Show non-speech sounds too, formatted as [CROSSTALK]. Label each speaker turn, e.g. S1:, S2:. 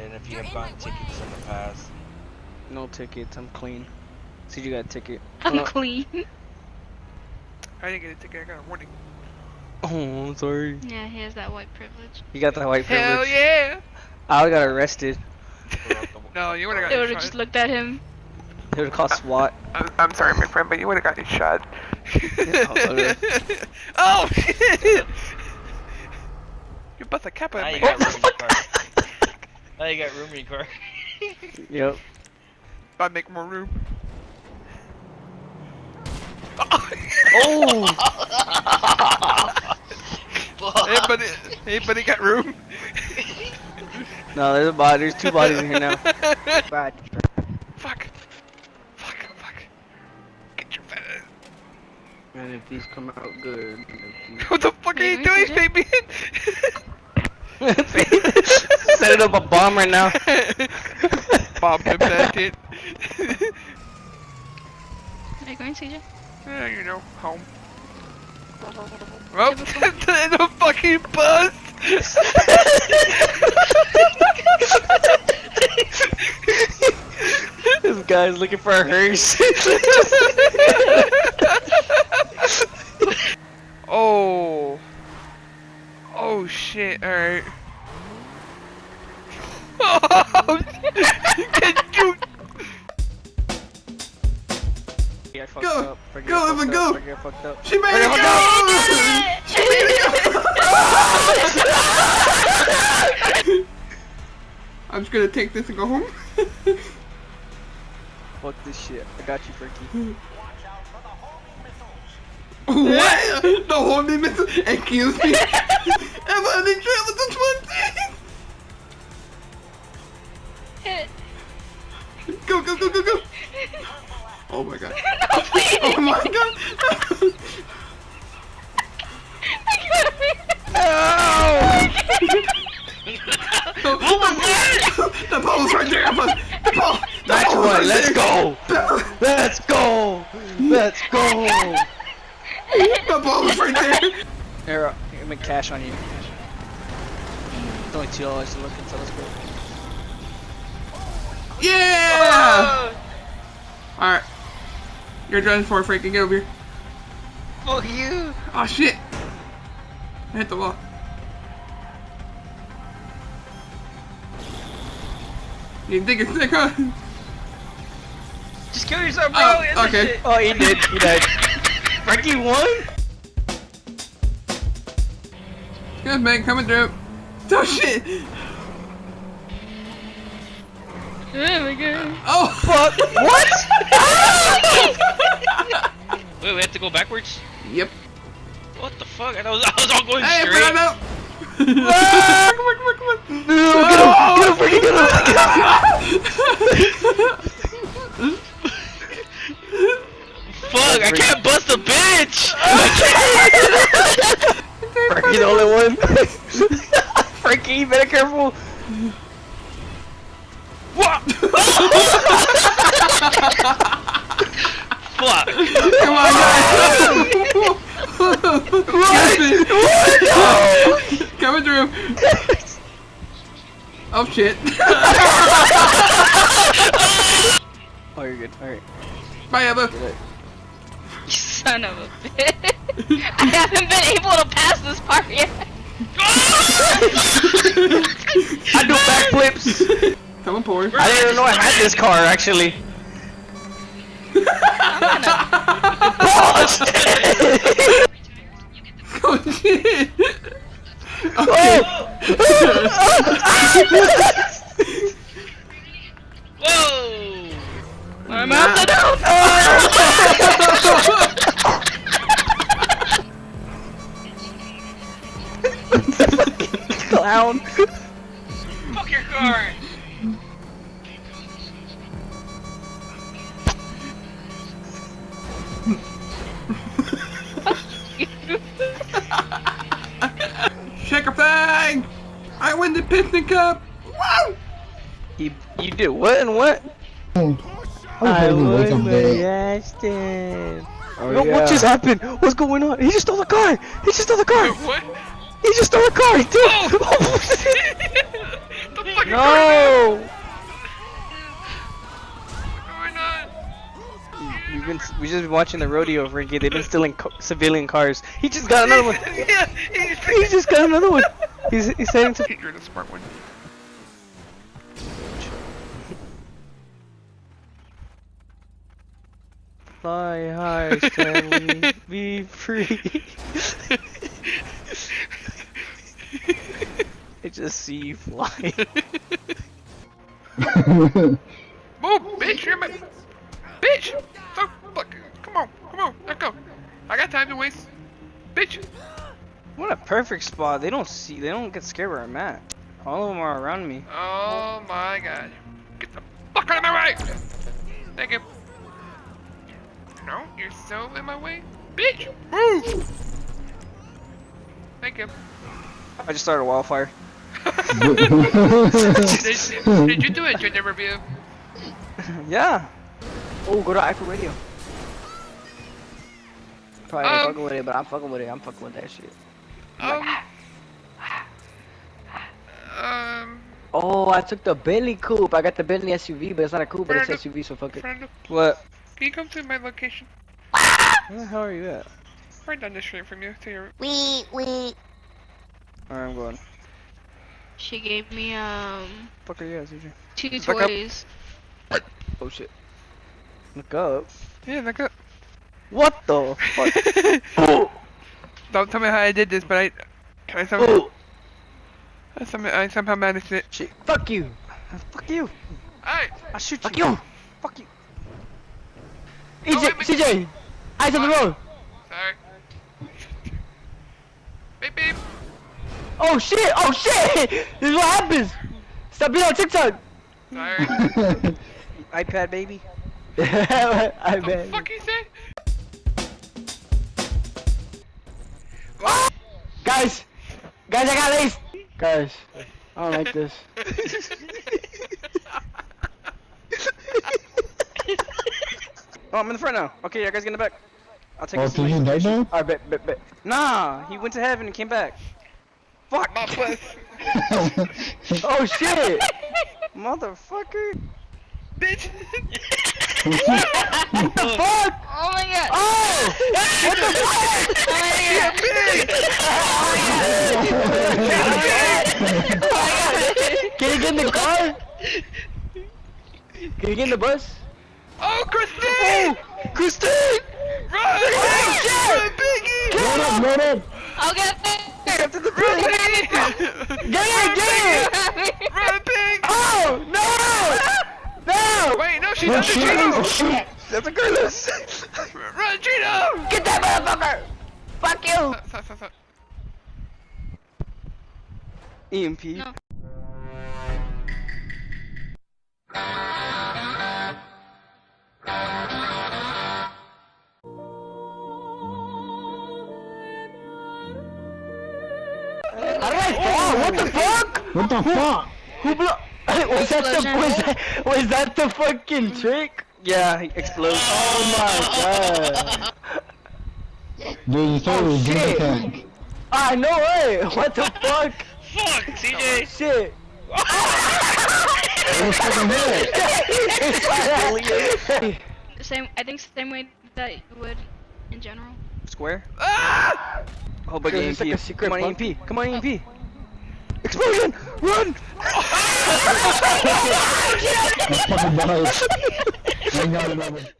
S1: and if you
S2: You're
S1: have
S2: in
S1: gotten
S2: my
S1: tickets
S2: way.
S1: in the past.
S3: No tickets. I'm clean. See, you got a ticket. [LAUGHS]
S4: I'm
S3: Oh,
S4: clean.
S5: I didn't get a ticket, I got a warning.
S3: oh, I'm sorry.
S4: Yeah, he has that white privilege.
S3: You got the white privilege.
S5: Hell yeah!
S3: I got arrested. [LAUGHS]
S5: No, you would've got
S4: They would have
S5: shot.
S4: just looked at him.
S3: They would call SWAT.
S5: I'm, I'm sorry, my friend, but you would've gotten shot. [LAUGHS] oh shit! You bust a cap
S1: Now you got room in your car. Now you got room in your car.
S3: Yep.
S5: I make more room.
S3: Oh! [LAUGHS]
S5: hey, buddy, hey, buddy, got room.
S3: no, there's a body. There's two bodies in here now. [LAUGHS] Bad.
S5: Fuck. Fuck, fuck. Get your fat ass.
S3: And if these come out good. [LAUGHS]
S5: What the fuck are you doing,
S4: CJ?
S5: Fabian?
S3: Setting up a bomb right now. [LAUGHS]
S5: Bob him that shit.
S4: Are [LAUGHS] you going, CJ?
S5: yeah, you know, home. Oh, in a fucking bus! [LAUGHS]
S3: this guy's looking for a hearse.
S5: oh. Oh shit, alright. [LAUGHS] Get you.
S3: I fucked
S5: Go.
S3: up. Forget
S5: Go,
S3: I fucked
S5: Evan,
S3: up.
S5: go.
S3: Forget I fucked up.
S5: She made
S3: Forget
S5: it
S3: I fucked
S5: go! She made it go! I'm just gonna take this and go home. [LAUGHS]
S3: Fuck this shit. I got you, Frankie.
S5: what? The homie missile? Excuse me. [LAUGHS] Am I in jail with the 20? Go, go, go, go, go. Oh my god. [LAUGHS] Oh, [LAUGHS] oh my god. the pole's right there. The pole. The
S3: That's
S5: pole's right
S3: Let's
S5: there.
S3: go. Let's go. Let's go.
S5: The pole's right there.
S3: Here, I'm gonna cash on you. It's only two dollars to look into. Let's go.
S5: Yeah. All right. You're driving for it, Frankie. Get over here.
S1: Fuck you!
S5: Oh shit. I hit the wall. You think it's sick, huh?
S1: Just kill yourself, bro!
S5: Oh, okay.
S3: Oh, he did. He died. [LAUGHS] Frankie won.
S5: Good man, coming through. [LAUGHS] Oh shit!
S4: Oh my god.
S5: Oh
S3: Fuck. What? [LAUGHS]
S1: Wait, we have to go backwards?
S5: Yep.
S1: What the fuck? I was, I was all going
S5: Hey,
S1: straight.
S5: put it up! come on, come on, come on!
S3: No, get him. Get him, Frankie. Get him.
S1: Fuck, I can't bust a bitch!
S3: Frankie the only one. [LAUGHS] Frankie, you better careful.
S1: What? [LAUGHS] [LAUGHS] Fuck!
S5: Come on, guys! Coming through. Oh shit. [LAUGHS]
S3: Oh, you're good. All right.
S5: Bye, Emma.
S3: Good.
S4: You son of a bitch. I haven't been able to pass this part yet. [LAUGHS]
S3: I do backflips.
S5: Come on, poor.
S3: I didn't even know I had this car actually. [LAUGHS] [LAUGHS] [LAUGHS]
S5: Oh shit. Okay.
S1: Whoa!
S5: I the Piston Cup! Woo!
S3: You you did what and what?
S6: I was
S3: arrested. Oh, What just happened? What's going on? He just stole the car. He just stole the car.
S5: What?
S3: He just stole the car. He did.
S5: Oh, [LAUGHS] the fucking car!
S3: no. Been we just been watching the rodeo Rinky. They've been stealing civilian cars. He just got another one. [LAUGHS]
S5: yeah, he's
S3: He just got another one. He's he's heading to.
S5: You're the smart one.
S3: Fly high, Stanley, be free. [LAUGHS] I just see you flying. [LAUGHS]
S5: Move, bitch! You're my time to waste, bitch.
S3: What a perfect spot. They don't see. They don't get scared where I'm at. All of them are around me.
S5: Oh my god! Get the fuck out of my way! Thank you. No, you're so in my way, bitch. Move! Thank you.
S3: I just started a wildfire. [LAUGHS] [LAUGHS]
S5: did, did, did you do a gender review? [LAUGHS]
S3: yeah. Oh, go to Apple Radio. Probably ain't
S5: Um,
S3: fucking with it, but I'm fucking with it. I'm fucking with that shit.
S5: Um. Um.
S3: Oh, I took the Bentley coupe. I got the Bentley SUV, but it's not a coupe, but it's
S5: Brandon-
S3: SUV, so fuck it.
S5: Friend,
S3: What?
S5: can you come to my location?
S3: Where the hell are you at?
S5: Right down the street from you. To your.
S4: Wee wee.
S3: Alright, I'm going.
S4: She gave me um
S3: Fuck are you at, CJ?
S4: two
S3: Back up.
S4: toys.
S3: Oh shit. Look up.
S5: Yeah, look up.
S3: What the fuck? [LAUGHS] Oh.
S5: Don't tell me how I did this, but I. I somehow. Oh. I somehow, I somehow managed it.
S3: shit. Fuck you. Fuck you.
S5: Hey!
S3: I'll shoot
S6: Fuck
S3: you.
S6: you.
S3: Fuck you.
S5: Oh,
S6: EJ, CJ, eyes on the road.
S5: Sorry. beep beep.
S6: Oh shit, oh shit! This is what happens. Stop being on TikTok.
S5: Sorry. [LAUGHS]
S3: iPad baby. [LAUGHS]
S6: I
S5: the
S6: bet.
S5: fuck
S6: Guys, guys, I got lace. Guys, I don't like this.
S3: Oh, I'm in the front now. Okay, you guys get in the back. I'll take
S6: Oh,
S3: this.
S6: so you died now?
S3: Alright, bet, bet, bet. Nah, he went to heaven and came back. Fuck.
S5: My puss. [LAUGHS]
S6: oh shit!
S3: Motherfucker.
S5: Bitch.
S6: what [LAUGHS] the fuck?
S4: Oh my god.
S6: Oh! What the [LAUGHS] fuck?
S4: Oh my god.
S6: Can you get in the car? Can you get in the bus?
S5: Oh, Christine!
S3: Christine!
S5: Run! Run, Biggie!
S6: Run up, run up!
S4: I'll get there.
S3: Get to the
S5: Run,
S3: building!
S5: Biggie!
S6: Get it, get it!
S5: Run, Pig!
S6: Oh! No! No!
S5: Wait, no, she's
S6: Oh,
S5: not the
S6: shit.
S3: That's a Carlos!
S5: Run, Cheeto!
S6: Get that motherfucker! Fuck you!
S5: Stop, stop, stop, stop.
S3: EMP.
S4: No.
S6: What the fuck? Who blew? [LAUGHS] was that the was that, was that the fucking trick?
S3: Yeah, he exploded.
S6: Oh my god!
S2: Dude, you thought it was
S6: Oh,
S2: a
S6: shit.
S2: tank.
S6: Ah, no way! What the fuck?
S5: Fuck, CJ!
S6: Shit!
S2: It was fucking red. [LAUGHS] [LAUGHS]
S4: Same. I think same way that you would in general.
S3: Square?
S5: Ah!
S3: Oh, but
S6: Dude, it's
S3: EMP.
S6: like a secret
S3: Come on,
S6: bunker.
S3: EMP. Come on, EMP. Explosion! Run!
S2: Fucking died. [LAUGHS] I got it over.